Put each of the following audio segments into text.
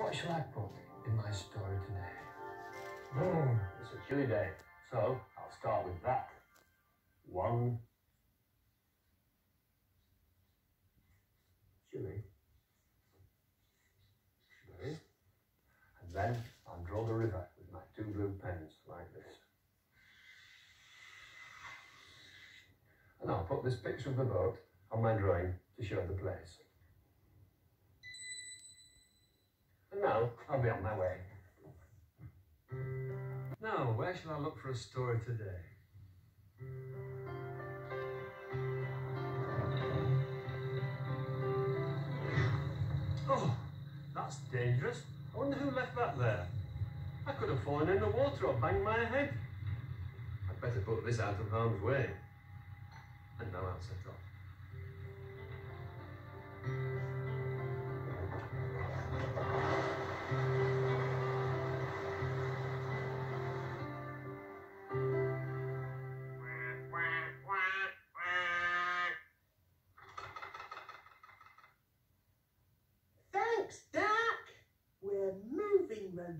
What shall I put in my story today? Oh, it's a chilly day, so I'll start with that. One chili. Chili. And then I'll draw the river with my two blue pens like this. And I'll put this picture of the boat on my drawing to show the place. I'll be on my way. Now, where shall I look for a story today? Oh, that's dangerous. I wonder who left that there. I could have fallen in the water or banged my head. I'd better put this out of harm's way. And now I'll set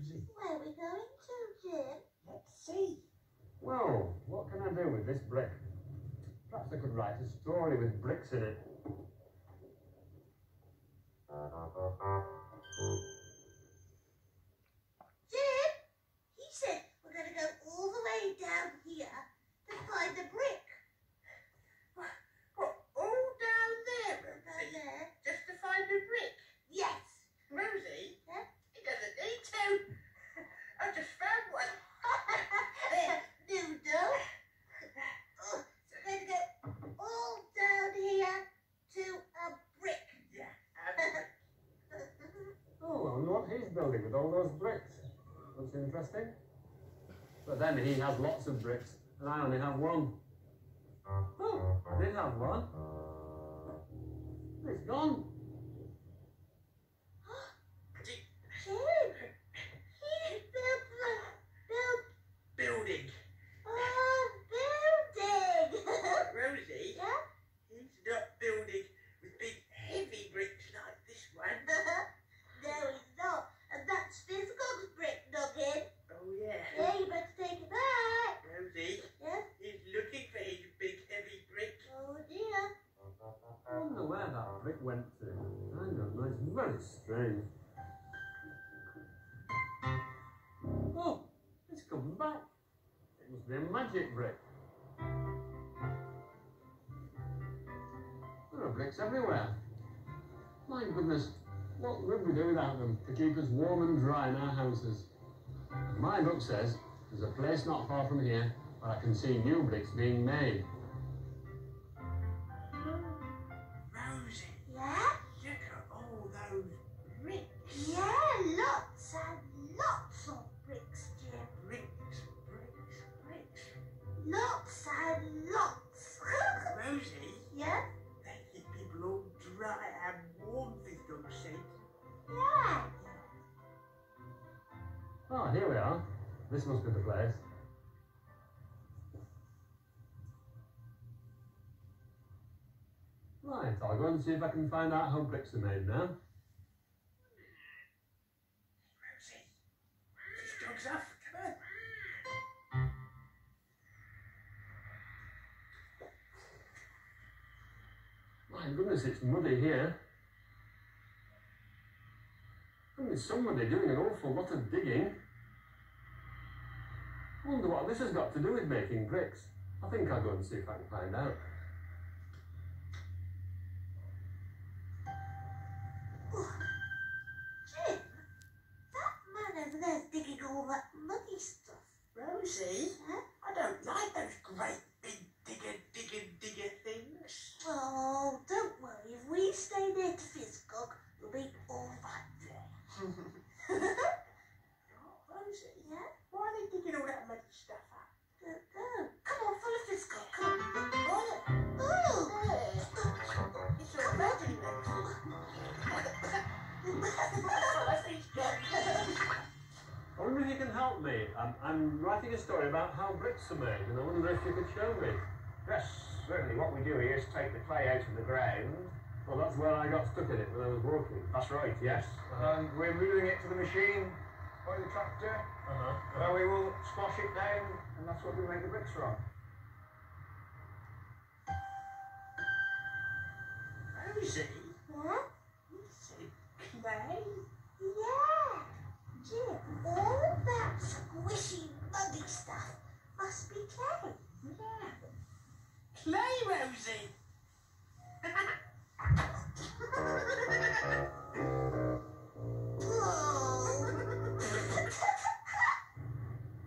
Rosie. Where are we going to, Jim? Let's see. Well, what can I do with this brick? Perhaps I could write a story with bricks in it. Jim, he said we're going to go all the way down here to find the brick. What, all down there, Down Rosie? there. Just to find a brick? Yes. Rosie? Yeah? He doesn't need to. I just found one. there, Noodle. Oh, so we're going to go all down here to a brick. Yeah. and- Oh, I wonder what he's building with all those bricks. Looks interesting. But then he has lots of bricks, and I only have one. Oh, I did have one. It's gone. Jim, he's built the built building. a building. Rosie? yeah? He's not building with big heavy bricks like this one. no, he's not. And that's Fizzgig's brick nugget. Oh yeah. Yeah, you better take it back. Rosie, Yeah? he's looking for his big heavy brick. Oh dear. I wonder where that brick went to. I know, it's very strange. Oh, it's come back. It must be a magic brick. There are bricks everywhere. My goodness, what would we do without them to keep us warm and dry in our houses? My book says there's a place not far from here where I can see new bricks being made. Oh, here we are. This must be the place. Right, I'll go and see if I can find out how bricks are made now. Rosie, this dog's off. Come on. My goodness, it's muddy here. And there's somebody doing an awful lot of digging. I wonder what this has got to do with making bricks. I think I'll go and see if I can find out. Jim, that man over there's digging all that muddy stuff. Rosie, Huh? I don't like those great help me. I'm, I'm writing a story about how bricks are made, and I wonder if you could show me. Yes, certainly what we do here is take the clay out of the ground, Well, that's where I got stuck in it when I was walking. That's right, yes. And we're moving it to the machine by the tractor. Uh-huh. So we will squash it down, and that's what we make the bricks from. Rosie, What? you said clay? Yeah. Jim, all of that squishy, muggy stuff must be clay. Yeah. Clay, Rosie!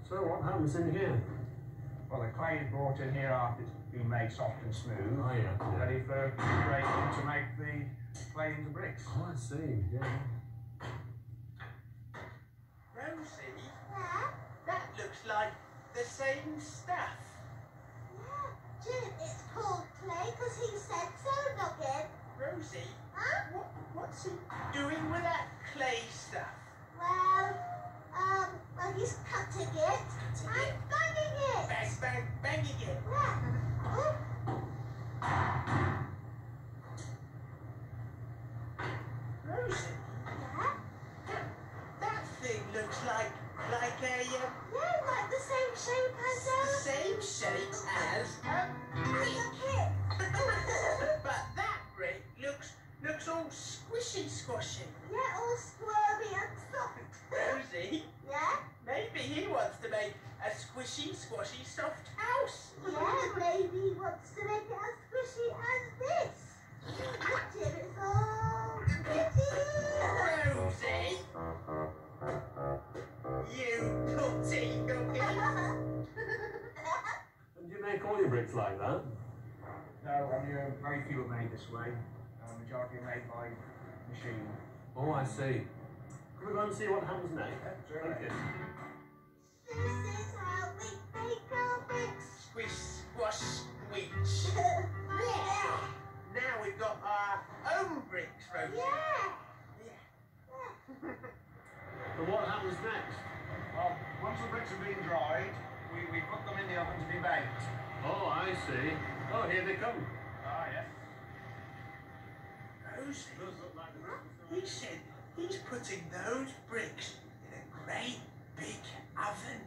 So what happens in here? Well, the clay is brought in here after it's been made soft and smooth. Oh, yeah. yeah. Ready for breaking to make the clay into bricks. Oh, I see. Yeah. Rosie, Yeah? that looks like the same stuff. Yeah. Jim, it's called clay because he said so, Noggin. Rosie, Huh? what, what's he doing with that clay stuff? Well, um, well, he's cutting it Cutting and it. banging it. Bang, bang, banging it. Yeah. Oh, Rosie, yeah? that, that thing looks like like a um, Yeah, like the same shape as a... same shape as a kid. but that brick looks looks all squishy squashy. Yeah, all squirmy and soft. Oh, Rosie, Yeah? maybe he wants to make a squishy squashy soft house. Yeah, maybe he wants to make it as squishy as this. Jim, it's all bricks like that? No, only uh, very few are made this way. Uh, majority are made by machine. Oh, I see. Can we go and see what happens next? certainly. Thank you. This is how we make our bricks. Squish, squash, squeech. yeah. Now we've got our own bricks, Rosie. Yeah. And what happens next? Well, once the bricks have been dried, we, we put them in the oven to be baked. Oh, see. Oh, here they come. Ah, yes. Rosie, Does look like the he said he's putting those bricks in a great big oven.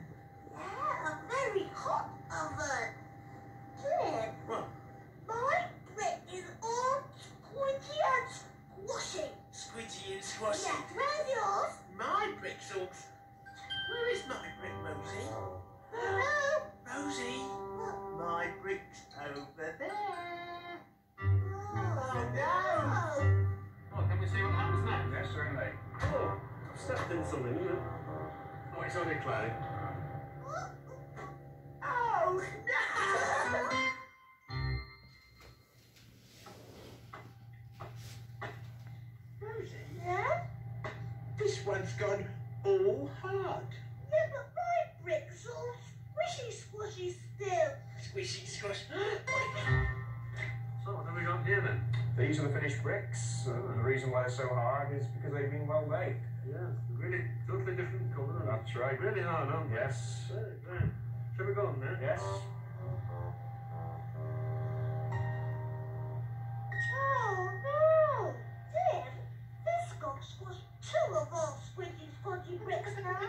Yeah, a very hot oven. Jim, What? my brick is all squidgy and squashy. Squidgy and squashy. Yes, where's yours? Stepped in something, isn't it? Oh, it's only clay. Oh no! Rosie, Yeah? this one's gone all hard. Yeah, but my brick's all squishy squashy still. Squishy squash. So, what have we got here then? These are the finished bricks. Uh, the reason why they're so hard is because they've been well baked. Yeah, really totally different colour. That's right. Really hard, aren't they? Yes. Right, right. Shall we go on then? Yes. Oh no! Jim, this got squashed two of our squidgy squashy bricks now.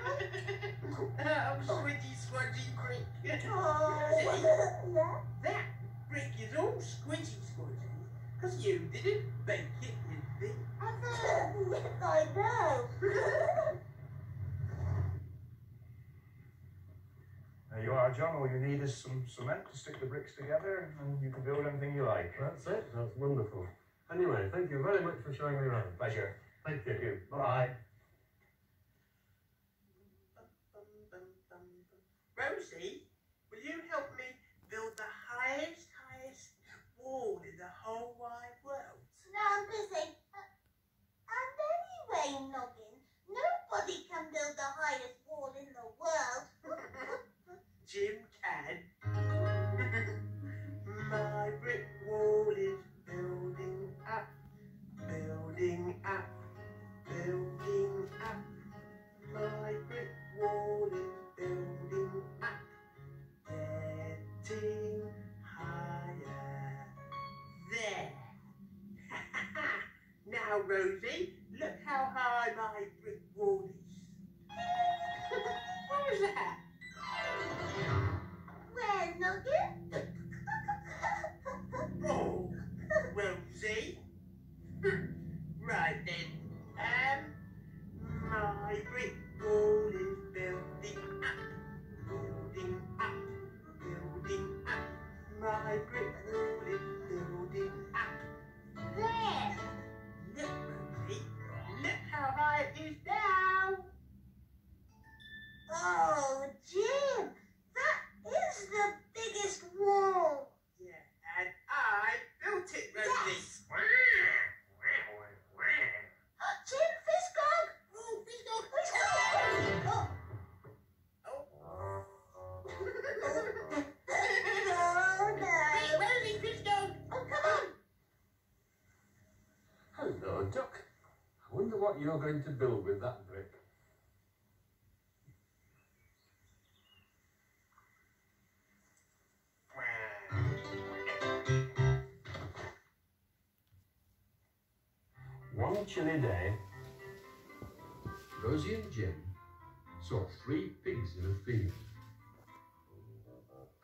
I'm squidgy squidgy brick. Oh, yeah? That brick is all squidgy squidgy because you didn't bake it in the Oven. Yes, I know. There you are, John. All you need is some cement to stick the bricks together, and you can build anything you like. That's it. That's wonderful. Anyway, thank you very much for showing me around. Pleasure. Thank you. Thank you. Bye. Rosie, what you're going to build with that brick. One chilly day, Rosie and Jim saw three pigs in a field.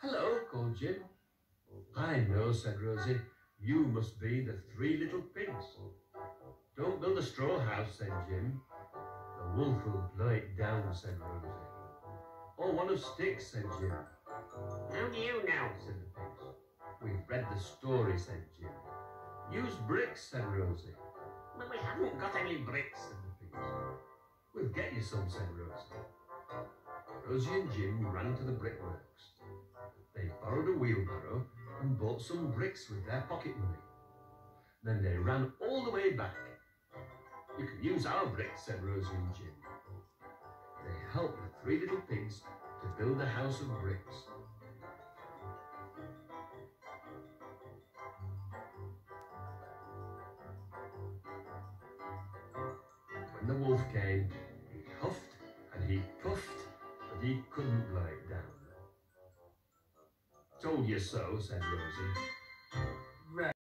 Hello, called Jim. I know, said Rosie. You must be the three little pigs. Don't build a straw house, said Jim. The wolf will blow it down, said Rosie. Or one of sticks, said Jim. How do you know, said the pigs. We've read the story, said Jim. Use bricks, said Rosie. But we haven't got any bricks, said the pigs. We'll get you some, said Rosie. Rosie and Jim ran to the brickworks. They borrowed a wheelbarrow and bought some bricks with their pocket money. Then they ran all the way back. You can use our bricks, said Rosie and Jim. They helped the three little pigs to build a house of bricks. When the wolf came, he huffed and he puffed, but he couldn't it down. Told you so, said Rosie.